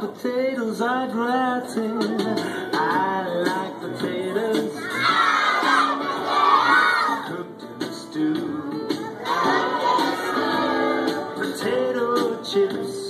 potatoes aren't rotten. I like potatoes. Cooked in a stew. Potato chips.